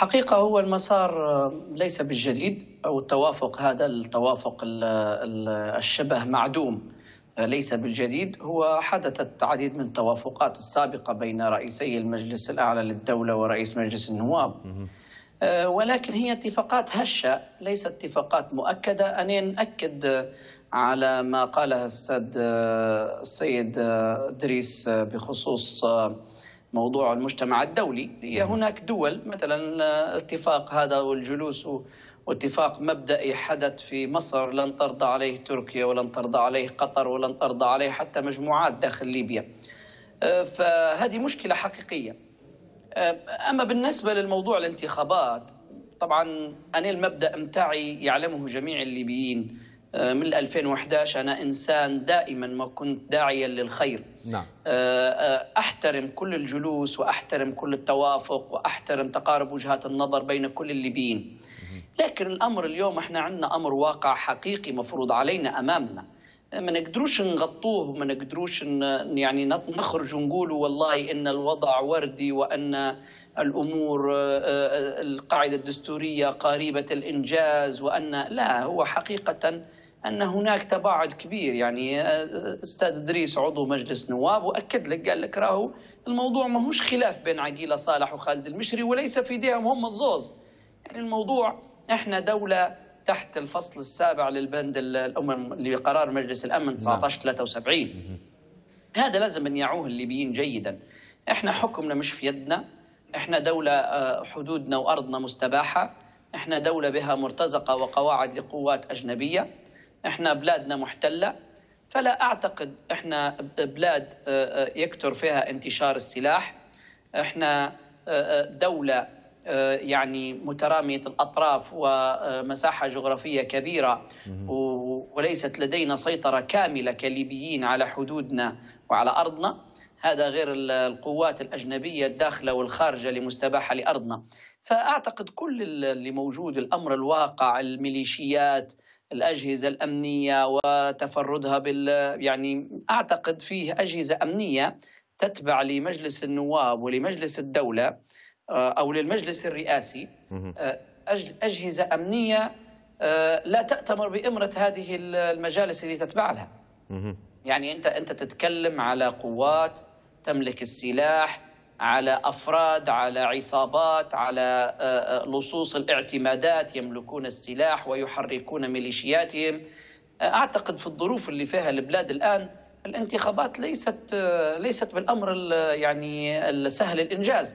حقيقة هو المسار ليس بالجديد أو التوافق هذا التوافق الشبه معدوم ليس بالجديد. هو حدثت العديد من التوافقات السابقة بين رئيسي المجلس الأعلى للدولة ورئيس مجلس النواب. ولكن هي اتفاقات هشة ليست اتفاقات مؤكدة. أنا نأكد على ما قاله السيد السيد دريس بخصوص موضوع المجتمع الدولي هي هناك دول مثلا الاتفاق هذا والجلوس واتفاق مبدئي حدث في مصر لن ترضى عليه تركيا ولن ترضى عليه قطر ولن ترضى عليه حتى مجموعات داخل ليبيا. فهذه مشكلة حقيقية. أما بالنسبة للموضوع الانتخابات طبعا أنا المبدأ متاعي يعلمه جميع الليبيين. من 2011 أنا إنسان دائما ما كنت داعيا للخير. نعم. أحترم كل الجلوس وأحترم كل التوافق وأحترم تقارب وجهات النظر بين كل الليبيين لكن الأمر اليوم إحنا عندنا أمر واقع حقيقي مفروض علينا أمامنا. ما نقدروش نغطوه وما نقدروش يعني نخرج ونقول والله إن الوضع وردي وإن الأمور القاعدة الدستورية قريبة الإنجاز وان لا هو حقيقة أن هناك تباعد كبير. يعني أستاذ إدريس عضو مجلس نواب وأكد لك قال لك راهو الموضوع ما هوش خلاف بين عقيله صالح وخالد المشري وليس في إيديهم هم الزوز. يعني الموضوع إحنا دولة تحت الفصل السابع للبند الأمم لقرار مجلس الأمن 1973 هذا لازم أن يعوه الليبيين جيدا. إحنا حكمنا مش في يدنا. إحنا دولة حدودنا وأرضنا مستباحة. إحنا دولة بها مرتزقة وقواعد لقوات أجنبية. إحنا بلادنا محتلة فلا أعتقد إحنا بلاد يكثر فيها انتشار السلاح. إحنا دولة يعني مترامية الأطراف ومساحة جغرافية كبيرة وليست لدينا سيطرة كاملة كليبيين على حدودنا وعلى أرضنا. هذا غير القوات الأجنبية الداخلة والخارجة لمستباحة لأرضنا. فأعتقد كل اللي موجود الأمر الواقع الميليشيات الأجهزة الأمنية وتفردها بال يعني أعتقد فيه أجهزة أمنية تتبع لمجلس النواب ولمجلس الدولة أو للمجلس الرئاسي. أجهزة أمنية لا تأتمر بإمرة هذه المجالس اللي تتبع لها. يعني أنت أنت تتكلم على قوات تملك السلاح على أفراد على عصابات على لصوص الاعتمادات يملكون السلاح ويحركون ميليشياتهم. أعتقد في الظروف اللي فيها البلاد الآن الانتخابات ليست ليست بالأمر يعني السهل الإنجاز.